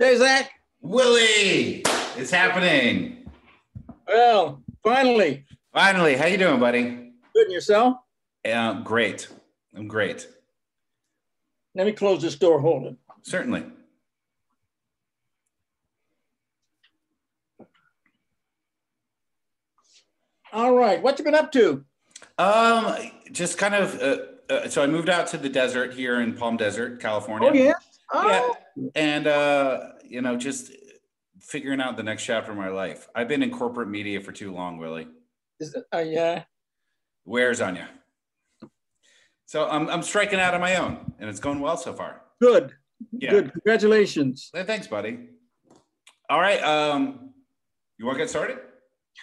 Hey, Zak. Willie, it's happening. Well, finally. Finally, how you doing, buddy? Good and yourself? Yeah, great. I'm great. Let me close this door. Hold it. Certainly. All right. What you been up to? Um, just kind of. Uh, uh, so I moved out to the desert here in Palm Desert, California. Oh yeah. Oh. Yeah. And uh, you know, just figuring out the next chapter of my life. I've been in corporate media for too long, Willie. Is it, uh, yeah. Where's Anya? So I'm I'm striking out on my own, and it's going well so far. Good. Yeah. Good. Congratulations. Hey, thanks, buddy. All right. Um, you want to get started?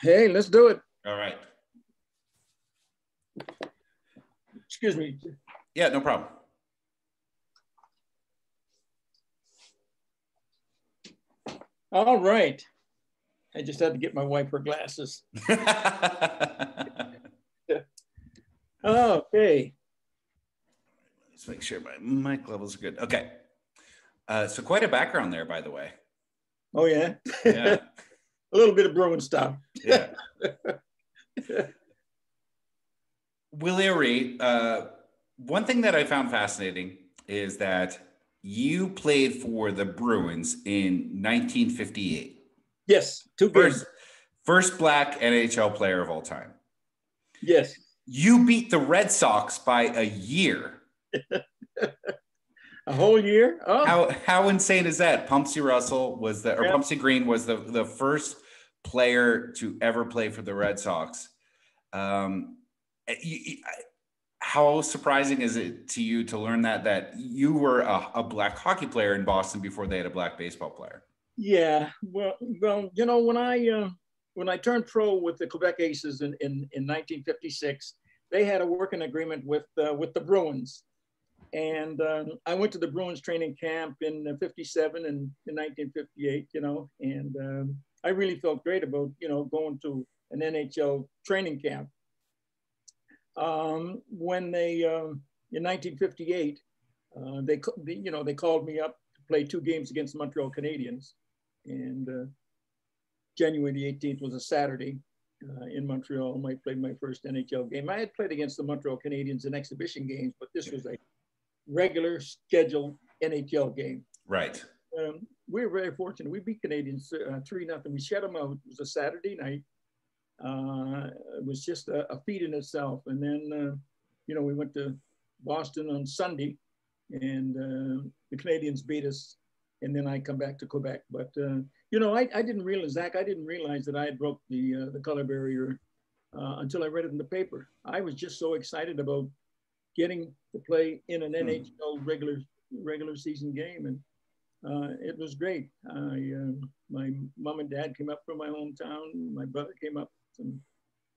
Hey, let's do it. All right. Excuse me. Yeah, no problem. All right. I just had to get my wife her glasses. Okay. Let's make sure my mic levels are good. Okay. Uh, so quite a background there, by the way. Oh yeah. Yeah. A little bit of Bruin stuff. Yeah. Willie O'Ree, uh, one thing that I found fascinating is that you played for the Bruins in 1958. Yes. Two games. First, first black NHL player of all time. Yes. You beat the Red Sox by a year. A whole year. Oh. How how insane is that? Pumpsie Russell was the or Yeah. Pumpsie Green was the the first player to ever play for the Red Sox. Um, you- you- how surprising is it to you to learn that that you were a, a black hockey player in Boston before they had a black baseball player? Yeah, well, well, you know, when I uh, when I turned pro with the Quebec Aces in, in, in 1956, they had a working agreement with uh, with the Bruins, and um, I went to the Bruins training camp in uh, '57 and in 1958. You know, and um, I really felt great about you know going to an NHL training camp. Um, when they um, in 1958, uh, they, you know they called me up to play two games against the Montreal Canadiens and uh, January the 18th was a Saturday uh, in Montreal. I played my first NHL game. I had played against the Montreal Canadiens in exhibition games, but this was a regular scheduled NHL game. Right. Um, we were very fortunate. We beat Canadiens uh, three nothing. We shut them out. It was a Saturday night. Uh, it was just a, a feat in itself. And then, uh, you know, we went to Boston on Sunday, and uh, the Canadiens beat us. And then I come back to Quebec. But uh, you know, I, I didn't realize Zak. I didn't realize that I had broke the uh, the color barrier uh, until I read it in the paper. I was just so excited about getting to play in an Hmm. NHL regular regular season game, and uh, it was great. I, uh, my mom and dad came up from my hometown. My brother came up. Some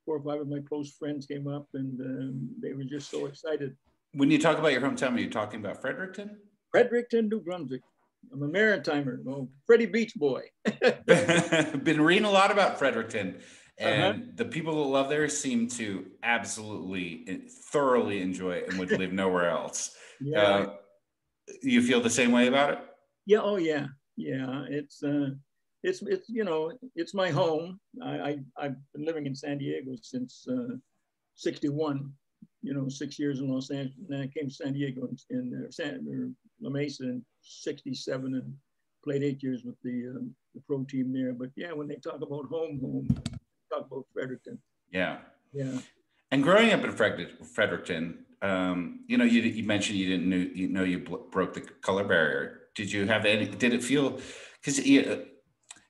four or five of my close friends came up, and um, they were just so excited. When you talk about your hometown, are you talking about Fredericton? Fredericton, New Brunswick. I'm a Maritimer, oh, Freddie Beach boy. Been reading a lot about Fredericton, and Uh-huh. the people that love there seem to absolutely thoroughly enjoy it and would live nowhere else. yeah, Uh, you feel the same way about it? yeah, oh yeah, yeah. It's uh, it's it's you know it's my home. I, I I've been living in San Diego since uh, '61. You know, six years in Los Angeles. And then I came to San Diego in, uh, San or La Mesa in '67 and played eight years with the um, the pro team there. But yeah, when they talk about home, home, talk about Fredericton. Yeah. Yeah. And growing up in Fredericton, um, you know, you, you mentioned you didn't know you, know you bl- broke the color barrier. Did you have any? Did it feel? Because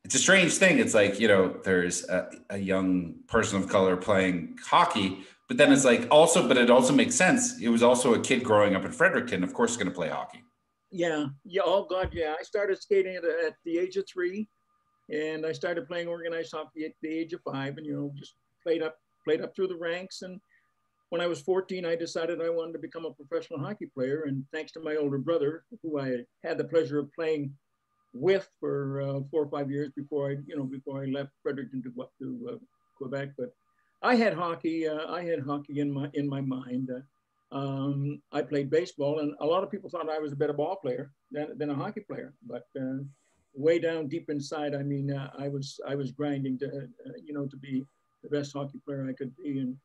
it's a strange thing. It's like you know, there's a, a young person of color playing hockey, but then it's like also, but it also makes sense. It was also a kid growing up in Fredericton, of course, going to play hockey. Yeah, yeah. Oh God, yeah. I started skating at, at the age of three, and I started playing organized hockey at the age of five, and you know, just played up, played up through the ranks. And when I was 14, I decided I wanted to become a professional hockey player. And thanks to my older brother, who I had the pleasure of playing with for uh, four or five years before I, you know, before I left Fredericton to to uh, Quebec. But I had hockey. Uh, I had hockey in my in my mind. Uh, um, I played baseball, and a lot of people thought I was a better ball player than, than a hockey player. But uh, way down deep inside, I mean, uh, I was I was grinding to you know to be the best hockey player I could be, and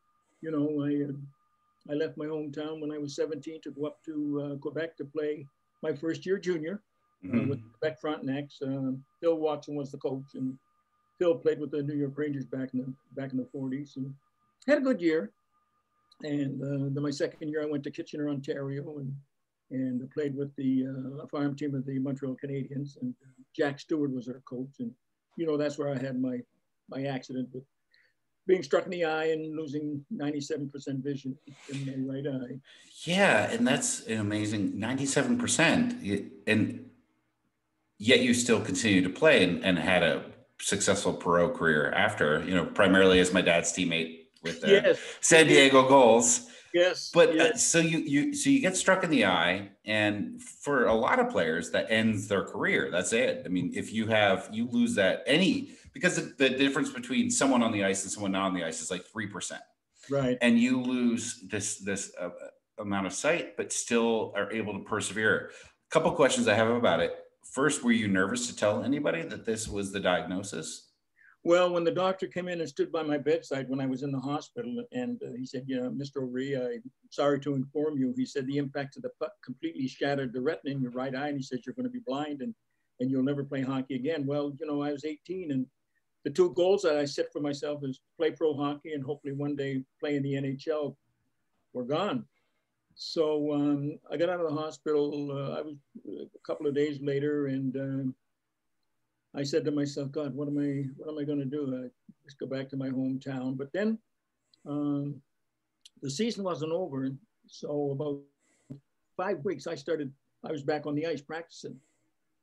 you know I I left my hometown when I was 17 to go up to Quebec to play my first year junior uh, mm-hmm. with Quebec Frontenacs. Um, Phil Watson was the coach, and Phil played with the New York Rangers back in the back in the 40s, and had a good year. And uh, then my second year, I went to Kitchener, Ontario, and and played with the uh, farm team of the Montreal Canadiens. And uh, Jack Stewart was our coach. And, you know, that's where I had my, my accident with being struck in the eye and losing 97% vision in my right eye. Yeah. And that's an amazing 97%. And yet you still continue to play and, and had a successful pro career after, you know, primarily as my dad's teammate with the yes. San Diego Gulls. Yes. But uh, yes. Uh, so you you so you get struck in the eye, and for a lot of players, that ends their career. That's it. I mean, if you have you lose that any because the, the difference between someone on the ice and someone not on the ice is like three percent. Right. And you lose this this uh, amount of sight, but still are able to persevere. A couple questions I have about it. First, were you nervous to tell anybody that this was the diagnosis? Well, when the doctor came in and stood by my bedside when I was in the hospital, and uh, he said, "You know, Mr. O'Ree, I'm sorry to inform you." He said the impact of the puck completely shattered the retina in your right eye, and he said you're going to be blind and and you'll never play hockey again. Well, you know, I was 18, and the two goals that I set for myself is play pro hockey and hopefully one day play in the NHL were gone. So um, I got out of the hospital. Uh, I was a couple of days later, and uh, I said to myself, God, what am I, what am I going to do? I just go back to my hometown. But then um, the season wasn't over. So about five weeks, I started, I was back on the ice practicing,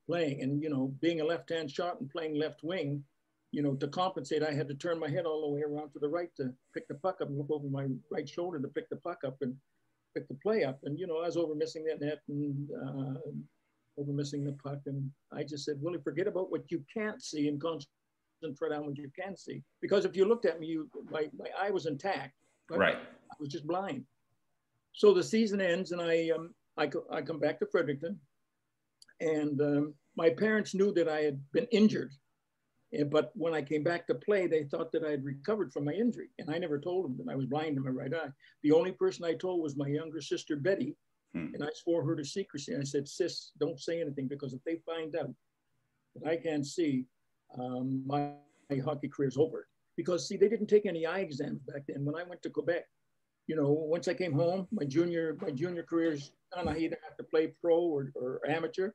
playing. And, you know, being a left-hand shot and playing left wing, you know, to compensate, I had to turn my head all the way around to the right to pick the puck up and look over my right shoulder to pick the puck up and pick the play up. And, you know, I was over missing that net and uh, over missing the puck. And I just said, Willie, forget about what you can't see and concentrate on what you can see. Because if you looked at me, you, my, my eye was intact. Right. I was just blind. So the season ends and I, um, I, I come back to Fredericton. And um, my parents knew that I had been injured. But when I came back to play, they thought that I had recovered from my injury. And I never told them that I was blind in my right eye. The only person I told was my younger sister, Betty, Hmm. And I swore her to secrecy. And I said, sis, don't say anything because if they find out that I can't see, um, my, my hockey career is over. Because see, they didn't take any eye exams back then. When I went to Quebec, you know, once I came home, my junior my junior career is done. I either have to play pro or, or amateur.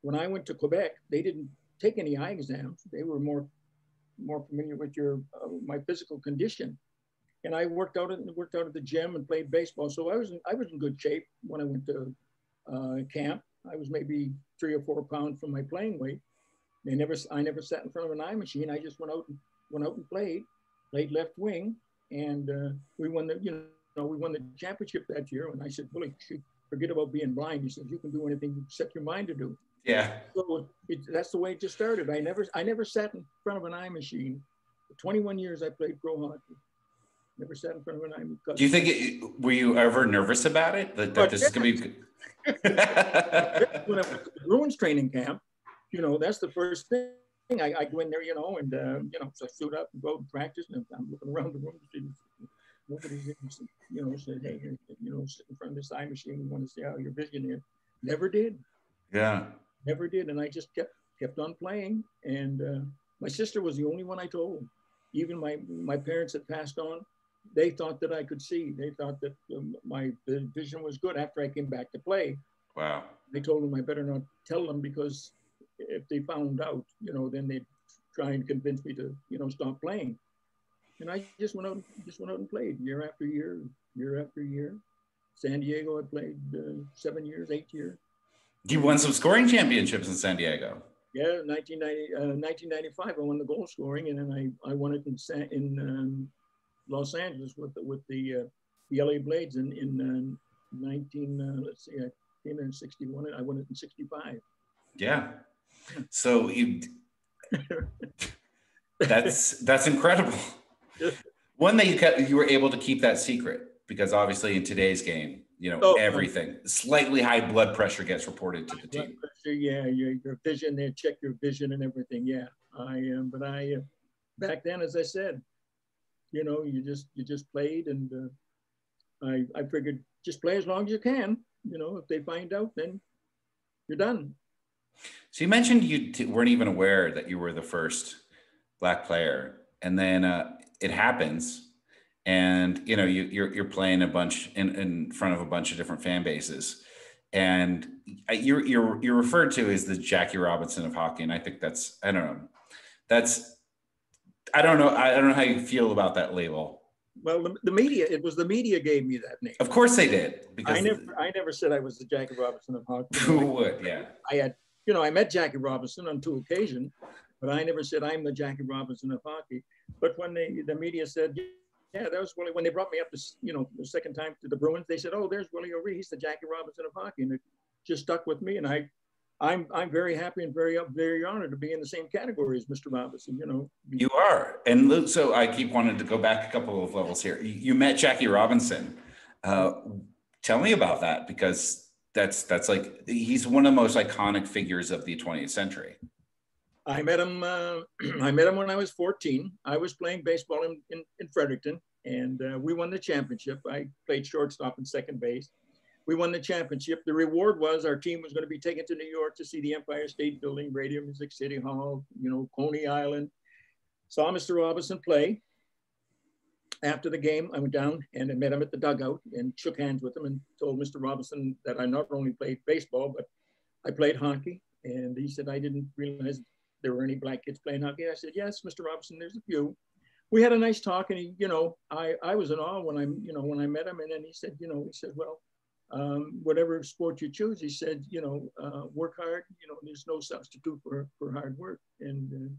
When I went to Quebec, they didn't take any eye exams. They were more more familiar with your uh, my physical condition and I worked out at worked out at the gym and played baseball. So I was in, I was in good shape when I went to uh, camp. I was maybe three or four pounds from my playing weight. They never I never sat in front of an eye machine. I just went out and went out and played, played left wing, and uh, we won the you know we won the championship that year. And I said, Willie, forget about being blind. He said, you can do anything you set your mind to do. Yeah. So it, that's the way it just started. I never I never sat in front of an eye machine. For 21 years I played pro hockey never sat in front of an eye. Machine. Do you think it, were you ever nervous about it that, that this is going to be? when I to Bruins training camp, you know, that's the first thing. I, I go in there, you know, and uh, you know, so I suit up and go and practice, and I'm looking around the room. Nobody's, you know, said, "Hey, you know, sit in front of this eye machine. We want to see how your vision is." Never did. Yeah. Never did, and I just kept kept on playing. And uh, my sister was the only one I told. Even my my parents had passed on they thought that I could see. They thought that um, my vision was good after I came back to play. Wow. They told them I better not tell them because if they found out, you know, then they'd try and convince me to, you know, stop playing. And I just went out, just went out and played year after year, year after year. San Diego, I played uh, seven years, eight years. You won some scoring championships in San Diego. Yeah, 1990, uh, 1995, I won the goal scoring, and then I, I won it in, San, in um, Los Angeles with the, with the uh, the LA Blades in in uh, 19 uh, let's see I came in 61 and I won it in 65 yeah. So you that's that's incredible. One that you kept you were able to keep that secret because obviously in today's game you know, oh, everything. Slightly high blood pressure gets reported to the team. Pressure, yeah, your, your vision, they check your vision and everything. Yeah, I am. Uh, but I, uh, back then, as I said, you know, you just you just played, and uh, I I figured just play as long as you can. You know, if they find out, then you're done. So you mentioned you t- weren't even aware that you were the first black player, and then uh, it happens and you know you, you're you're playing a bunch in, in front of a bunch of different fan bases, and you're you're you're referred to as the Jackie Robinson of hockey, and I think that's I don't know, that's I don't know I don't know how you feel about that label. Well, the, the media it was the media gave me that name. Of course they did because I never I never said I was the Jackie Robinson of hockey. Who would? Yeah. I had you know I met Jackie Robinson on two occasions, but I never said I'm the Jackie Robinson of hockey. But when they the media said yeah, that was Willie. When they brought me up this, you know, the second time to the Bruins, they said, "Oh, there's Willie O'Ree. He's the Jackie Robinson of hockey," and it just stuck with me. And I, I'm, I'm very happy and very, very honored to be in the same category as Mr. Robinson. You know, you are. And so I keep wanting to go back a couple of levels here. You met Jackie Robinson. Uh, tell me about that because that's that's like he's one of the most iconic figures of the 20th century. I met him. Uh, I met him when I was 14. I was playing baseball in, in, in Fredericton, and uh, we won the championship. I played shortstop and second base. We won the championship. The reward was our team was going to be taken to New York to see the Empire State Building, Radio Music City Hall, you know, Coney Island. Saw Mr. Robinson play. After the game, I went down and I met him at the dugout and shook hands with him and told Mr. Robinson that I not only played baseball, but I played hockey. And he said, I didn't realize there were any black kids playing hockey? I said, yes, Mr. Robinson, there's a few. We had a nice talk and he, you know, I, I was in awe when I, you know, when I met him and then he said, you know, he said, well, um, whatever sport you choose, he said, you know, uh, work hard, you know, there's no substitute for, for hard work. And uh,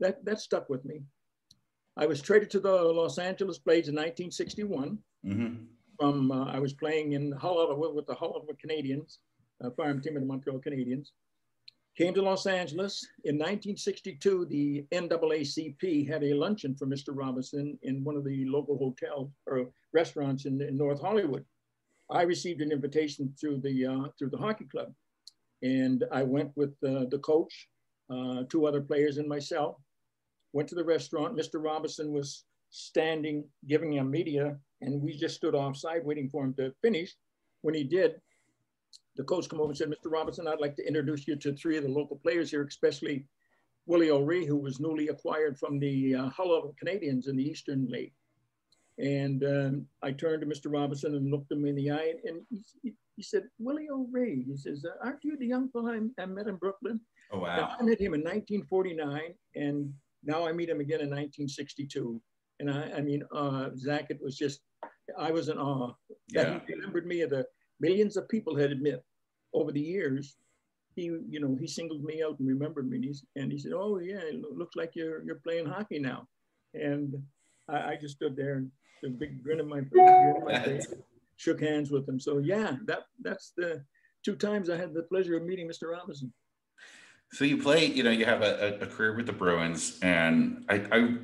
that, that stuck with me. I was traded to the Los Angeles Blades in 1961. Mm-hmm. From uh, I was playing in Hull Ottawa with the Hull Ottawa Canadiens, farm team of the Montreal Canadiens. Came to Los Angeles. In 1962, the NAACP had a luncheon for Mr. Robinson in one of the local hotels or restaurants in, in North Hollywood. I received an invitation through the, uh, through the hockey club. And I went with uh, the coach, uh, two other players and myself, went to the restaurant. Mr. Robinson was standing, giving him media, and we just stood offside waiting for him to finish. When he did, the coach come over and said, Mr. Robinson, I'd like to introduce you to three of the local players here, especially Willie O'Ree, who was newly acquired from the uh, Hull Canadiens in the Eastern League. And um, I turned to Mr. Robinson and looked him in the eye, and he, he said, Willie O'Ree, he says, aren't you the young fellow I, I met in Brooklyn? Oh, wow. And I met him in 1949, and now I meet him again in 1962. And I, I mean, uh, Zak, it was just, I was in awe that yeah. he remembered me of the millions of people had admit over the years, he, you know, he singled me out and remembered me. And, he's, and he said, oh yeah, it looks like you're, you're playing hockey now. And I, I just stood there and a big grin on my, my face, shook hands with him. So yeah, that, that's the two times I had the pleasure of meeting Mr. Robinson. So you play, you know, you have a, a career with the Bruins, and I, I,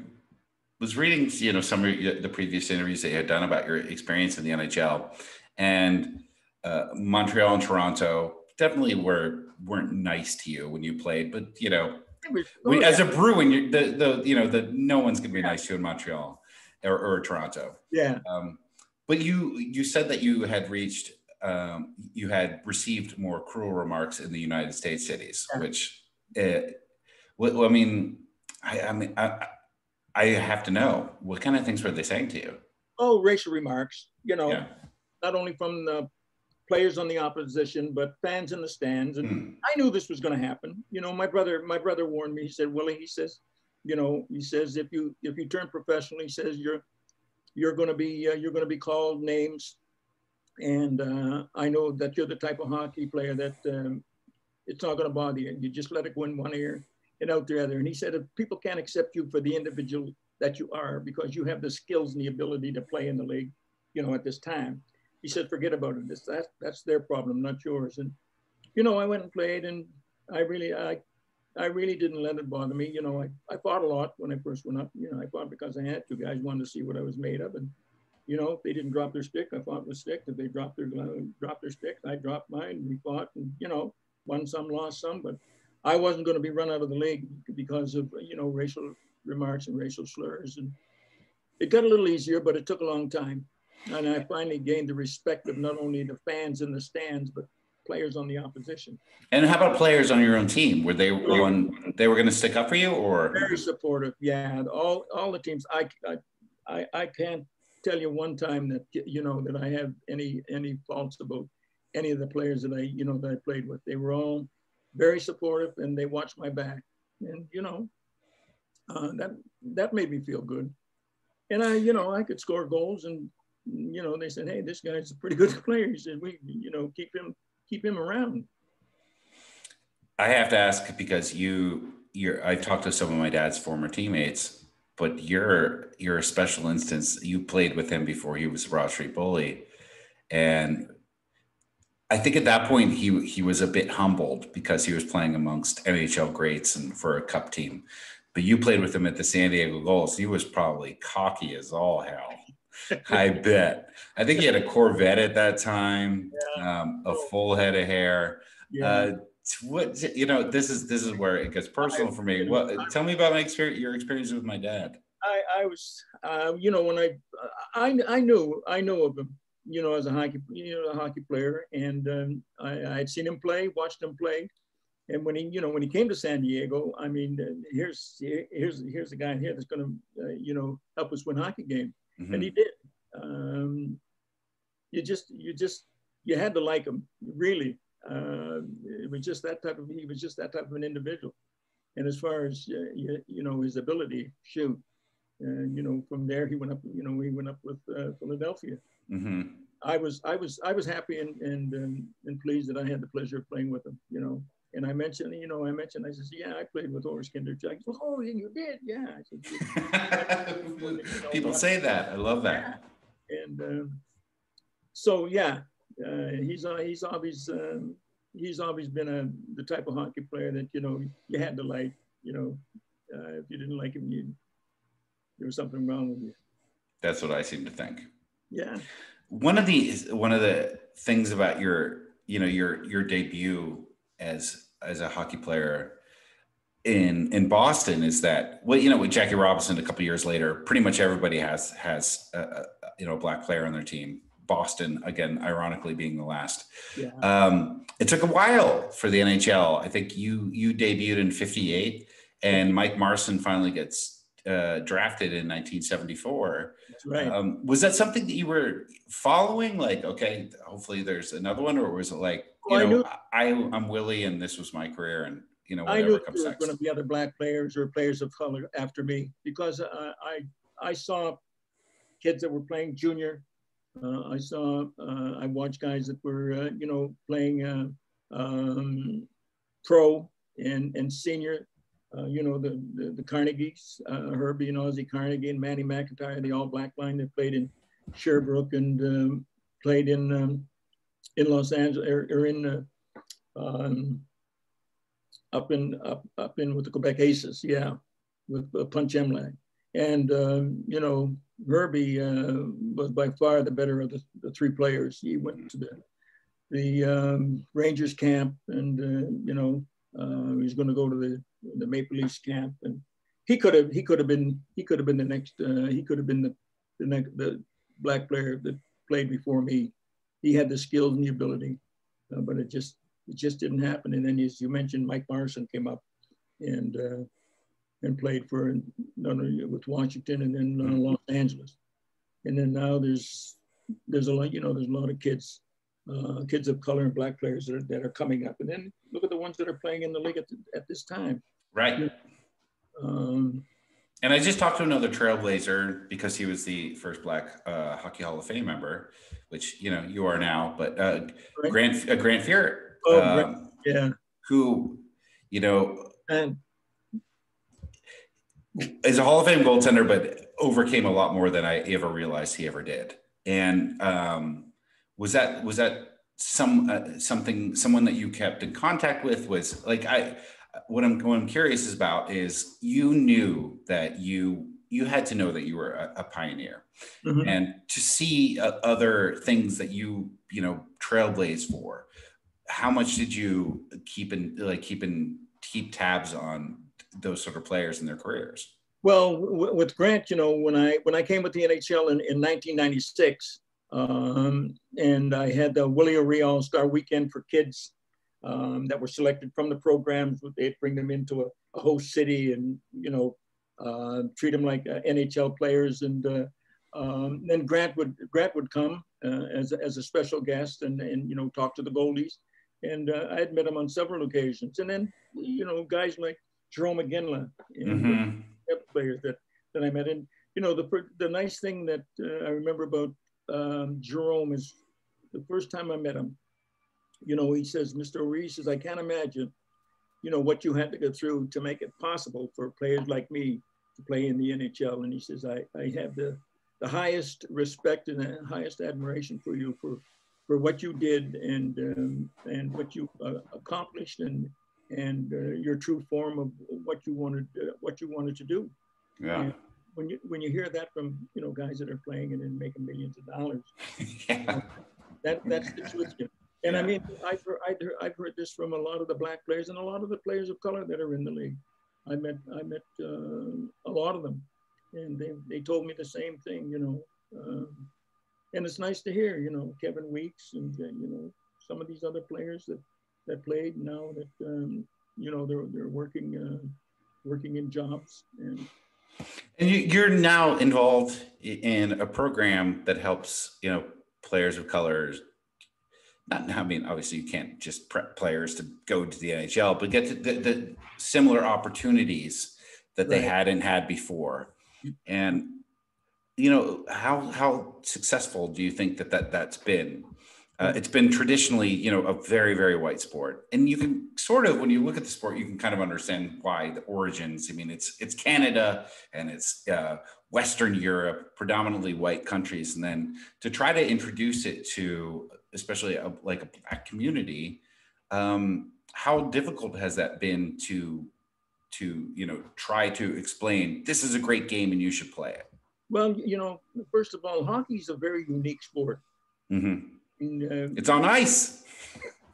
was reading, you know, some of the previous interviews that you had done about your experience in the NHL, and uh, Montreal and Toronto definitely were weren't nice to you when you played, but you know, we, as a Bruin, you, the the you know the no one's gonna be nice to you in Montreal or, or Toronto. Yeah. Um, but you you said that you had reached um, you had received more cruel remarks in the United States cities, yeah. which uh, well, I mean, I, I mean, I, I have to know what kind of things were they saying to you? Oh, racial remarks. You know, yeah. not only from the players on the opposition, but fans in the stands. And mm. I knew this was going to happen. You know, my brother, my brother warned me. He said, Willie, he says, you know, he says if you if you turn professional, he says you're you're going to be uh, you're going to be called names. And uh, I know that you're the type of hockey player that um, it's not going to bother you. You just let it go in one ear and out the other. And he said, if people can't accept you for the individual that you are because you have the skills and the ability to play in the league, you know, at this time, he said, forget about it. It's that, that's their problem, not yours. And, you know, I went and played and I really, I, I really didn't let it bother me. You know, I, I fought a lot when I first went up. You know, I fought because I had to. Guys wanted to see what I was made of. And, you know, if they didn't drop their stick, I fought with stick. If they dropped their dropped their stick, I dropped mine. We fought, and you know, won some, lost some. But I wasn't going to be run out of the league because of you know racial remarks and racial slurs. And it got a little easier, but it took a long time. And I finally gained the respect of not only the fans in the stands, but players on the opposition. And how about players on your own team? Were they one they were going to stick up for you, or very supportive? Yeah, all all the teams. I I I can't tell you one time that you know that I have any any faults about any of the players that I you know that I played with. They were all very supportive and they watched my back, and you know uh, that that made me feel good. And I you know I could score goals and Mm, you know they said hey this guy's a pretty good player. He said we you know keep him keep him around. I have to ask because you you're I talked to some of my dad's former teammates but you're you're a special instance. You played with him before he was Broad Street Bully, and I think at that point he he was a bit humbled because he was playing amongst NHL greats and for a cup team. But you played with him at the San Diego Gulls. He was probably cocky as all hell. I bet. I think he had a Corvette at that time, yeah. um, a full head of hair. Yeah. Uh, what you know this is this is where it gets personal for me what tell me about my experience your experience with my dad i i was uh, you know when i i i knew i know of him you know as a hockey you know a hockey player and um, I, I had seen him play watched him play and when he you know when he came to san diego i mean uh, here's here's here's the guy here that's going to uh, you know help us win hockey game mm-hmm. and he did um, you just you just you had to like him really uh, it was just that type of he was just that type of an individual. And as far as uh, you, you, know his ability, shoot, uh, you know from there he went up. You know he went up with uh, Philadelphia. Mm-hmm. I was I was I was happy and and um, and pleased that I had the pleasure of playing with him. You know. And I mentioned, you know, I mentioned, I said, yeah, I played with Orest Kindrachuk. Well, oh, you did, yeah. Said, you know, People say that. I love that. Yeah. And um, so, yeah, uh, he's uh, he's always um, he's always been a the type of hockey player that you know you had to like. You know, uh, if you didn't like him, you there was something wrong with you. That's what I seem to think. Yeah. One of the one of the things about your you know your your debut as as a hockey player in in Boston is that well you know with Jackie Robinson a couple years later pretty much everybody has has a, a, you know a black player on their team Boston again, ironically being the last. Yeah. Um, it took a while for the NHL. I think you you debuted in '58, and Mike Marson finally gets uh, drafted in 1974. right. Um, was that something that you were following? Like, okay, hopefully there's another one, or was it like, you well, know, I, knew, I am Willie, and this was my career, and you know, whatever I knew comes there were going to be other black players or players of color after me because uh, I I saw kids that were playing junior. Uh, I saw, uh, I watched guys that were, uh, you know, playing um, pro and, and senior, you know, the, the, the Carnegies, Herbie and Ozzie Carnegie and Manny McIntyre, the all black line that played in Sherbrooke and um, played in, um, in Los Angeles or, or in, um, up in up up in with the Quebec Aces, yeah, with uh, Punch Imlach, and um, you know Herbie uh, was by far the better of the, the, three players. He went to the the um, Rangers camp, and uh, you know uh, he's going to go to the the Maple Leafs camp, and he could have he could have been he could have been the next uh, he could have been the the next the black player that played before me. He had the skills and the ability, uh, but it just it just didn't happen. And then as you mentioned, Mike Marson came up, and uh, and played for with Washington and then uh, Los Angeles. And then now there's there's a lot, you know, there's a lot of kids, uh, kids of color and black players that are, that are coming up. And then look at the ones that are playing in the league at, the, at this time. Right. Um, and I just talked to another Trailblazer because he was the first Black uh, Hockey Hall of Fame member, which you know you are now. But uh, right. Grant uh, Grant Fuhr, oh, um, yeah, who you know, and is a Hall of Fame goaltender, but overcame a lot more than I ever realized he ever did. And um, was that was that some uh, something someone that you kept in contact with? Was like I what I'm what I'm curious about is you knew that you you had to know that you were a, a pioneer mm-hmm. and to see uh, other things that you you know trailblaze for how much did you keep in like keep in keep tabs on those sort of players in their careers well w- with grant you know when i when i came with the nhl in, in 1996 um, and i had the willie o'ree all-star weekend for kids um, that were selected from the programs they'd bring them into a, a host city and you know uh, treat them like uh, NHL players. And uh, um, then Grant would Grant would come as, as a special guest and, and you know talk to the Goldies. And I had met him on several occasions. And then you know guys like Jarome Iginla and mm-hmm. players that that I met. And you know the the nice thing that I remember about um, Jarome is the first time I met him. You know, he says, Mr. O'Ree says, I can't imagine, you know, what you had to go through to make it possible for players like me to play in the NHL. And he says, I, I have the, the highest respect and the highest admiration for you for, for what you did and, um, and what you uh, accomplished and, and uh, your true form of what you wanted, uh, what you wanted to do. Yeah. And when you, when you hear that from, you know, guys that are playing and then making millions of dollars, yeah. that, that's the truth. you. And yeah. I mean, I've heard, I've heard, this from a lot of the black players and a lot of the players of color that are in the league. I met I met uh, a lot of them, and they they told me the same thing. You know, um, and it's nice to hear. You know, Kevin Weekes and uh, you know some of these other players that that played now that um, you know they're they're working uh, working in jobs and. And you're now involved in a program that helps, you know, players of colors not, I mean, obviously you can't just prep players to go to the NHL, but get the, the similar opportunities that they right. hadn't had before. And, you know, how, how successful do you think that, that that's been? Uh, it's been traditionally, you know, a very, very white sport, and you can sort of, when you look at the sport, you can kind of understand why the origins. I mean, it's it's Canada and it's uh, Western Europe, predominantly white countries, and then to try to introduce it to especially a, like a black community um, how difficult has that been to to you know try to explain this is a great game and you should play it well you know first of all hockey is a very unique sport. Mm-hmm. and, uh, it's on ice.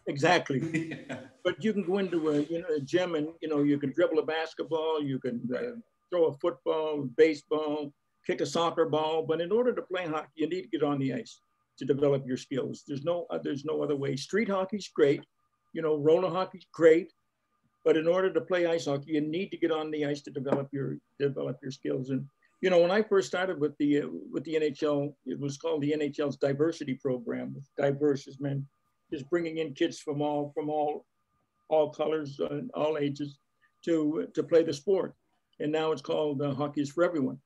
Exactly. Yeah. but you can go into a you know a gym and you know you can dribble a basketball you can uh, throw a football baseball kick a soccer ball. But in order to play hockey you need to get on the ice to develop your skills. There's no, uh, there's no other way. Street hockey's great, you know, roller hockey's great, but in order to play ice hockey, you need to get on the ice to develop your develop your skills. And you know, when I first started with the uh, with the NHL, it was called the NHL's diversity program. Diverse is meant just bringing in kids from all from all all colors, uh, all ages, to to play the sport. And now it's called uh, Hockey is for Everyone.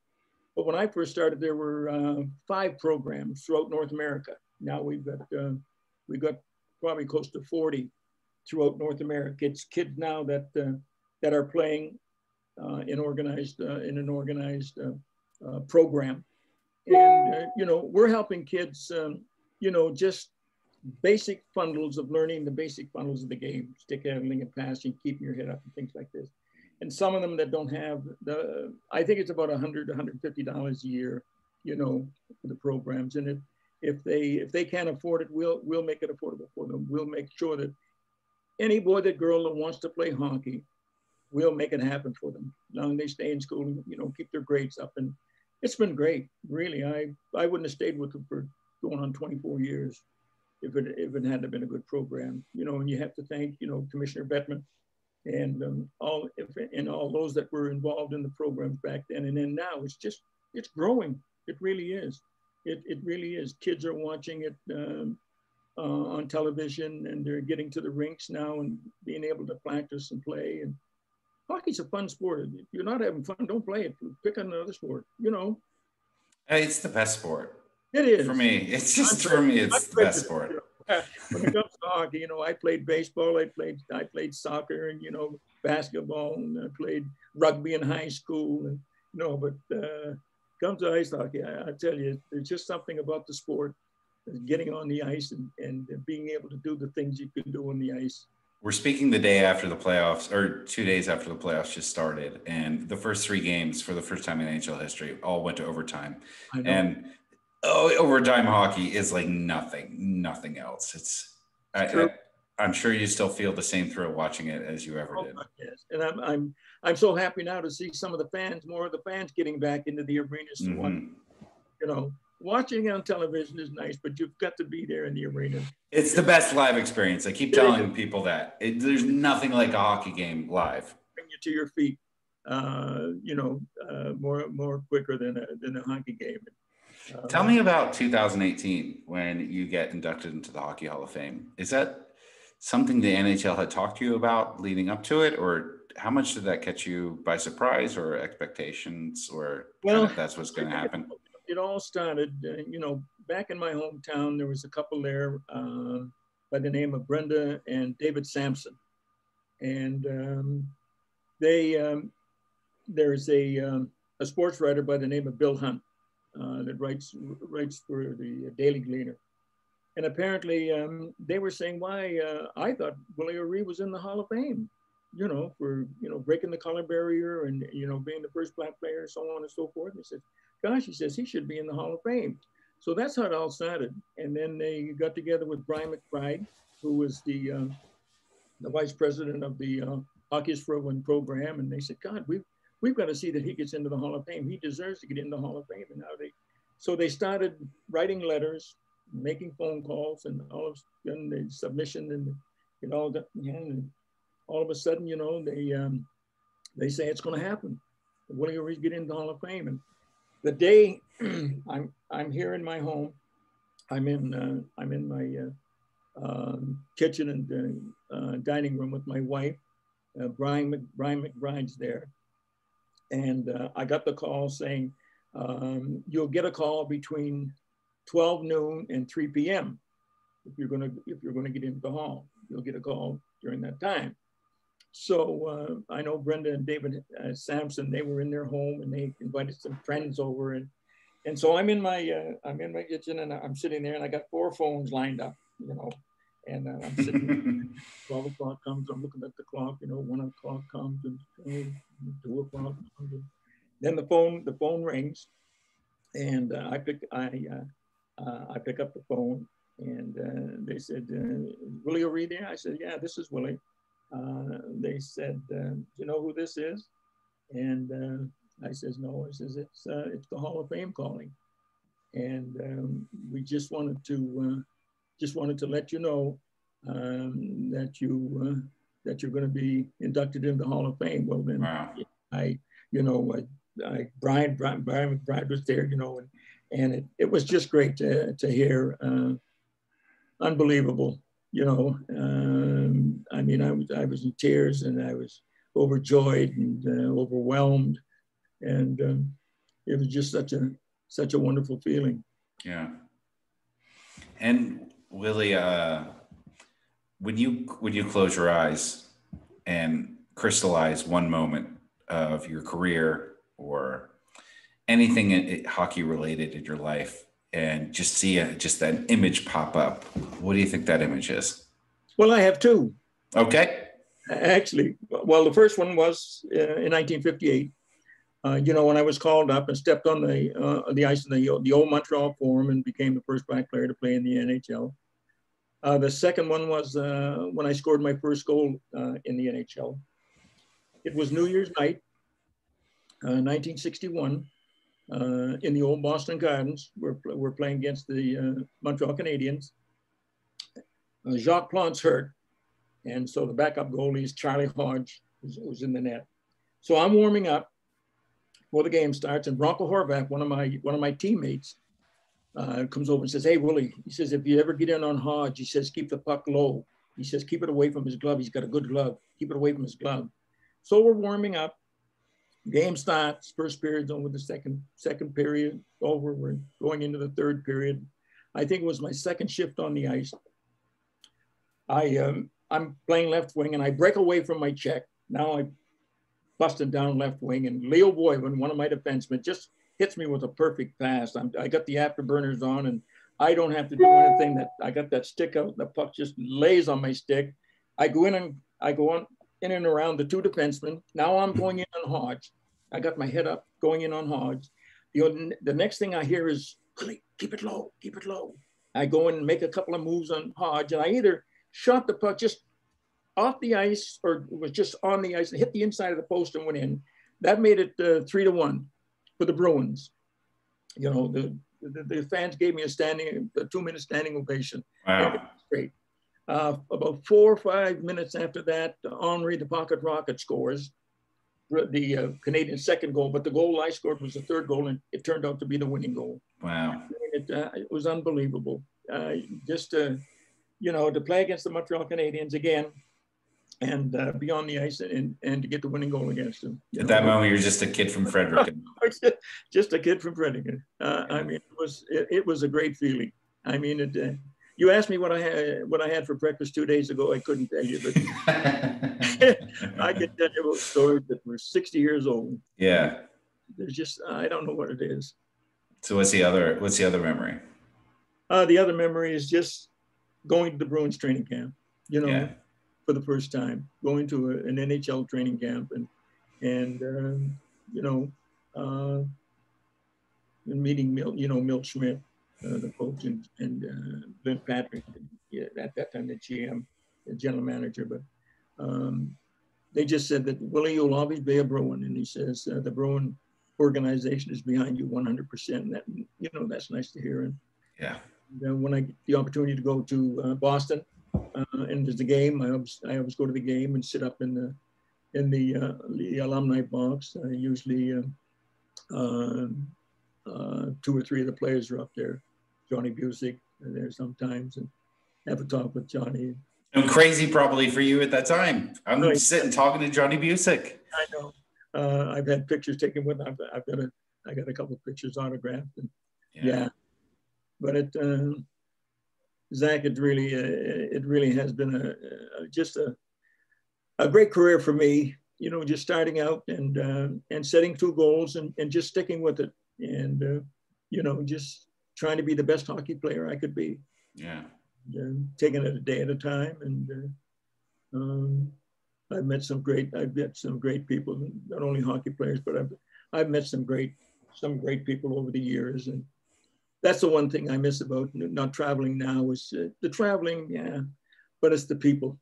But when I first started, there were uh, five programs throughout North America. Now we've got uh, we've got probably close to 40 throughout North America. It's kids now that uh, that are playing uh, in organized uh, in an organized uh, program, and you know we're helping kids. Um, you know just basic fundals of learning the basic fundals of the game, stick handling and passing, keeping your head up, and things like this and some of them that don't have the, I think it's about 100, 150 dollars a year, you know, for the programs. And if if they if they can't afford it, we'll we'll make it affordable for them. We'll make sure that any boy that girl that wants to play hockey, we'll make it happen for them. Long they stay in school, and, you know, keep their grades up. And it's been great, really. I I wouldn't have stayed with them for going on 24 years if it if it hadn't been a good program. You know, and you have to thank, you know, Commissioner Bettman and um, all and all those that were involved in the programs back then and then now it's just it's growing. It really is. It, it really is. Kids are watching it um, uh, on television and they're getting to the rinks now and being able to practice and play. And hockey's a fun sport. If you're not having fun don't play it. Pick another sport you know? It's the best sport. It is. For me it's just for me it's the best sport when it comes to hockey, you know, I played baseball, I played I played soccer, and you know, basketball, and I played rugby in high school, and you know, but uh, comes to ice hockey, I, I, tell you, there's just something about the sport, getting on the ice and, and being able to do the things you can do on the ice. We're speaking the day after the playoffs, or two days after the playoffs just started, and the first three games for the first time in NHL history all went to overtime. And oh, overtime hockey is like nothing, nothing else. It's, I, am sure you still feel the same thrill watching it as you ever oh, did. Yes, and I'm, I'm, I'm so happy now to see some of the fans, more of the fans getting back into the arenas. Mm-hmm. You know, watching it on television is nice, but you've got to be there in the arena. It's the best live experience. I keep telling people that it, there's nothing like a hockey game live. Bring you to your feet, uh, you know, uh, more more quicker than a than a hockey game. Tell me about 2018 when you get inducted into the Hockey Hall of Fame. Is that something the NHL had talked to you about leading up to it, or how much did that catch you by surprise, or expectations, or well, kind of that's what's going to happen? it all started, uh, you know, back in my hometown, there was a couple there uh, by the name of Brenda and David Sampson. And um, they, um, there's a, um, a sports writer by the name of Bill Hunt uh, that writes, writes for the Daily Gleaner. And apparently um, they were saying why uh, I thought Willie O'Ree was in the Hall of Fame you know, for, you know, breaking the color barrier and, you know, being the first black player and so on and so forth. And he said, gosh, he says he should be in the Hall of Fame. So that's how it all started. And then they got together with Brian McBride, who was the, uh, the vice president of the uh, Hockey's for One program. And they said, God, we've, we've got to see that he gets into the Hall of Fame. He deserves to get in the Hall of Fame. And now they, so they started writing letters, making phone calls, and all of then the submission and it all got, and all of a sudden, you know, they um, they say it's going to happen. Willie O'Ree get into the Hall of Fame, and the day I'm I'm here in my home, I'm in uh, I'm in my uh, um, kitchen and uh, dining room with my wife. Uh, Brian Mc, Brian McBride's there, and uh, I got the call saying um, you'll get a call between 12 noon and 3 p.m. if you're gonna if you're gonna get into the hall. You'll get a call during that time. So uh, I know Brenda and David uh, Sampson, they were in their home and they invited some friends over. And, and so I'm in my, uh, I'm in my kitchen and I'm sitting there and I got four phones lined up, you know, and uh, I'm sitting, 12 o'clock comes, I'm looking at the clock, you know, one o'clock comes and two o'clock comes. And then the phone, the phone rings and uh, I pick, I, uh, I pick up the phone and they said, Willie O'Ree there? I said, yeah, this is Willie uh, they said, uh, "Do you know who this is?" And uh, I says, "No." He says, "It's it's the Hall of Fame calling," and um, we just wanted to just wanted to let you know um, that you that you're going to be inducted into the Hall of Fame. Well, then wow. I, you know, I, I Brian, Brian, Brian McBride was there, you know, and, and it, it was just great to, to hear. Uh, unbelievable you know, um, I mean, I was, I was in tears and I was overjoyed and uh, overwhelmed. And um, it was just such a, such a wonderful feeling. Yeah. And Willie, uh, when you, when you close your eyes and crystallize one moment of your career or anything hockey related in your life, and just see a, just an image pop up. What do you think that image is? Well, I have two. Okay. Actually, well, the first one was uh, in 1958. Uh, you know, when I was called up and stepped on the uh, the ice in the, the old Montreal Forum and became the first black player to play in the NHL. Uh, the second one was uh, when I scored my first goal uh, in the NHL. It was New Year's night, 1961 uh, in the old Boston Gardens. We're, we're playing against the Montreal Canadiens. Jacques Plante's hurt. And so the backup goalie is Charlie Hodge, who's, who's in the net. So I'm warming up before the game starts, and Bronko Horvath, one of my one of my teammates, uh, comes over and says, "Hey Willie," he says, "if you ever get in on Hodge, he says keep the puck low. He says keep it away from his glove. He's got a good glove. Keep it away from his glove." So we're warming up, game starts, first period's over the second, second period over. We're going into the third period. I think it was my second shift on the ice. I, um, I'm playing left wing and I break away from my check. Now I busted down left wing and Leo Boivin, one of my defensemen, just hits me with a perfect pass. I'm, I got the afterburners on and I don't have to do anything that I got that stick out. The puck just lays on my stick. I go in and I go on in and around the two defensemen. Now I'm going in on Hodge. I got my head up going in on Hodge. The, the next thing I hear is, keep it low, keep it low. I go and make a couple of moves on Hodge, and I either shot the puck just off the ice or was just on the ice and hit the inside of the post and went in. That made it uh, three to one for the Bruins. You know, the, the, the fans gave me a standing, a two minute standing ovation. Wow. Great. Uh, about four or five minutes after that, Henri the Pocket Rocket scores the uh, Canadian second goal, but the goal I scored was the third goal, and it turned out to be the winning goal. Wow. It, uh, it was unbelievable. Uh, just, to, you know, to play against the Montreal Canadiens again and uh, be on the ice and, and to get the winning goal against them. At know? that moment, you're just a kid from Fredericton. just a kid from Fredericton. Uh, I mean, it was, it, it, was a great feeling. I mean, it, uh, you asked me what I had what I had for breakfast two days ago. I couldn't tell you, but I can tell you about stories that were 60 years old. Yeah. There's just I don't know what it is. So what's the other what's the other memory? Uh, the other memory is just going to the Bruins training camp. You know, yeah. For the first time, going to a, an NHL training camp and and um, you know, uh, and meeting Milt, you know, Milt Schmidt uh, the coach and, and uh, Lynn Patrick, yeah, at that time the GM, the general manager. But um, they just said that Willie, you'll always be a Bruin, and he says uh, the Bruin organization is behind you 100%. And that you know that's nice to hear. And yeah, and, when I get the opportunity to go to uh, Boston uh, and there's a game, I always I always go to the game and sit up in the in the, uh, the alumni box. I usually. Uh, two or three of the players are up there Johnny Bucyk there sometimes and have a talk with Johnny. And crazy probably for you at that time. I'm right. sitting talking to Johnny Bucyk. I know. Uh, I've had pictures taken with. I've, I've got a. I got a couple of pictures autographed. And yeah. yeah. But it, uh, Zak, it really, uh, it really has been a, a, just a, a great career for me. You know, just starting out and uh, and setting two goals and, and just sticking with it. And uh, you know, just trying to be the best hockey player I could be. Yeah. And, taking it a day at a time. And uh, um, I've met some great, I've met some great people, not only hockey players, but I've, I've met some great, some great people over the years. And that's the one thing I miss about not traveling now is uh, the traveling, yeah, but it's the people.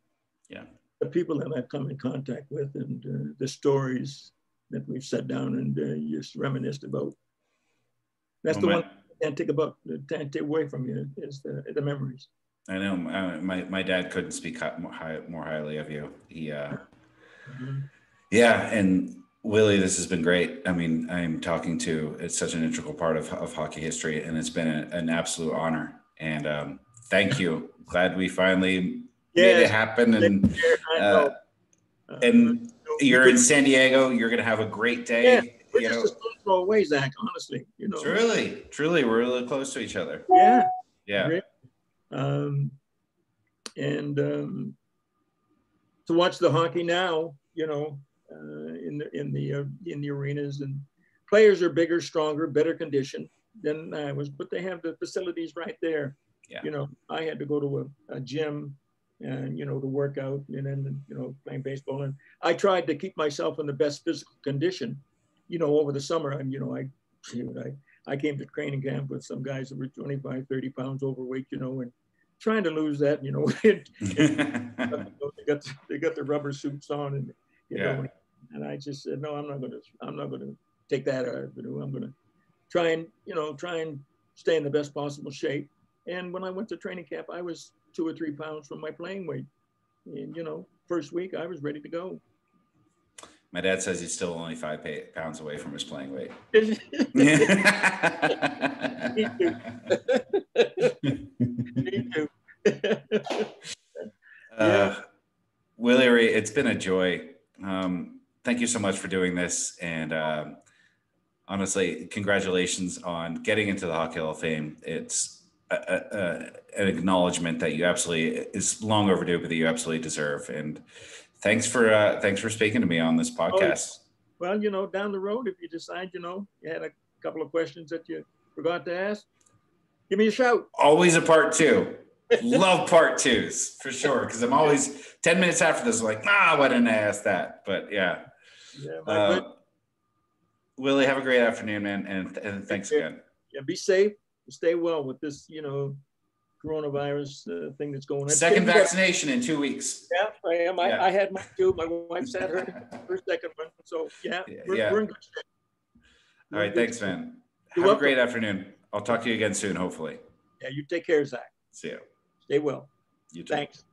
Yeah. The people that I've come in contact with and uh, the stories that we've sat down and uh, just reminisced about. That's well, the one can't take about can't take away from you is the, the memories. I know my, my dad couldn't speak more, high, more highly of you. He, uh, mm-hmm. yeah. And Willie, this has been great. I mean, I'm talking to, it's such an integral part of, of hockey history and it's been a, an absolute honor. And um, thank you. Glad we finally yes. made it happen. And, uh, and you're in San Diego. You're going to have a great day. Yeah we're you just know, a throw away, Zak. Honestly, you know. Truly, truly, we're really close to each other. Yeah. Yeah. Um, and um, to watch the hockey now, you know, uh, in the in the uh, in the arenas, and players are bigger, stronger, better condition than I was, but they have the facilities right there. Yeah. You know, I had to go to a, a gym and you know to work out and then you know playing baseball and i tried to keep myself in the best physical condition you know, over the summer, and you know, I, I, I came to training camp with some guys that were 25, 30 pounds overweight, you know, and trying to lose that, you know, they got they got the rubber suits on, and you yeah. know, and I just said, no, I'm not going to, I'm not going to take that. I'm going to try and, you know, try and stay in the best possible shape. And when I went to training camp, I was two or three pounds from my playing weight. And, you know, first week I was ready to go. My dad says he's still only five pounds away from his playing weight. Me too. Me too. uh, Willie, it's been a joy. Um, thank you so much for doing this. And uh, honestly, congratulations on getting into the Hockey Hall of Fame. It's a, a, an acknowledgement that you absolutely is long overdue, but that you absolutely deserve. And thanks for uh, thanks for speaking to me on this podcast. Well, you know, down the road, if you decide, you know, you had a couple of questions that you forgot to ask, give me a shout. Always a part two. love part twos for sure because I'm always 10 minutes after this, like, ah, why didn't I ask that? But yeah. Yeah, uh, Willie, have a great afternoon, man. And, and thanks again. Yeah, be safe. Stay well with this, you know, coronavirus uh, thing that's going on. Second vaccination in two weeks. Yeah, I am. I, yeah. I had my too. My wife's had her, her second one. So yeah, we're, yeah. we're in good shape. All right. Thanks, man. You're Have welcome. a great afternoon. I'll talk to you again soon, hopefully. Yeah, you take care, Zak. See you. Stay well. You too. Thanks.